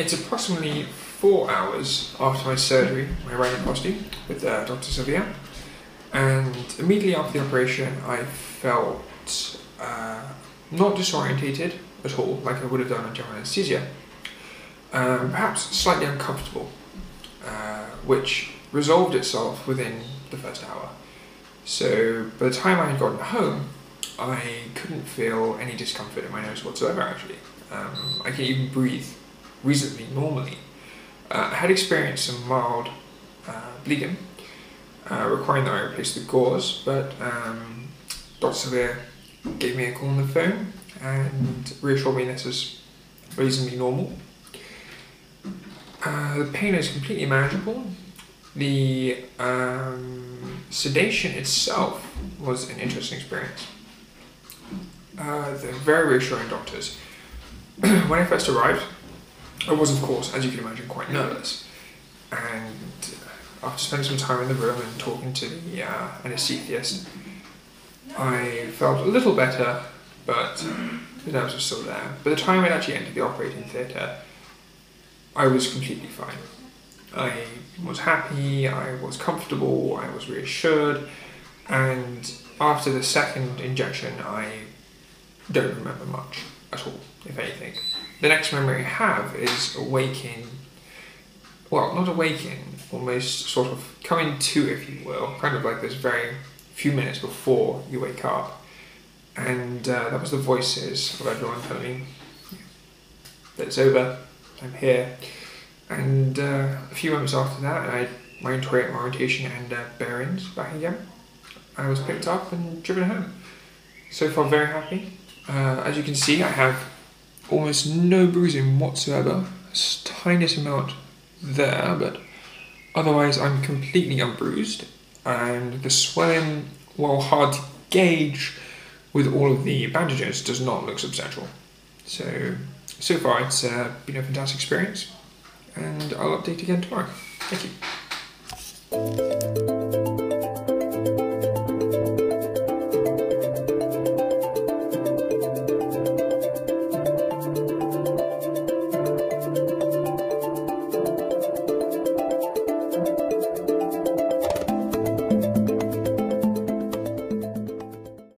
It's approximately four hours after my surgery, my rhinoplasty, with uh, Dr. Silva, and immediately after the operation, I felt uh, not disorientated at all, like I would have done on general anesthesia. Um, perhaps slightly uncomfortable, uh, which resolved itself within the first hour. So by the time I had gotten home, I couldn't feel any discomfort in my nose whatsoever. Actually, um, I can even breathe reasonably normally. Uh, I had experienced some mild uh, bleeding, uh, requiring that I replace the gauze, but um, Dr. Silva gave me a call on the phone and reassured me this was reasonably normal. Uh, the pain is completely manageable. The um, sedation itself was an interesting experience. Uh, they're very reassuring doctors. when I first arrived, I was, of course, as you can imagine, quite nervous. And after spending some time in the room and talking to the uh, I felt a little better, but the nerves were still there. By the time I'd actually entered the operating theatre, I was completely fine. I was happy, I was comfortable, I was reassured, and after the second injection, I don't remember much at all, if anything. The next memory I have is awaking, well, not awaking, almost sort of coming to, if you will, kind of like this very few minutes before you wake up. And uh, that was the voices of everyone telling me that it's over, I'm here. And uh, a few moments after that, I my orientation and uh, bearings back again. I was picked up and driven home. So far, very happy. Uh, as you can see, I have almost no bruising whatsoever. Tiniest amount there, but otherwise I'm completely unbruised. And the swelling, while hard to gauge with all of the bandages, does not look substantial. So, so far it's uh, been a fantastic experience, and I'll update again tomorrow. Thank you.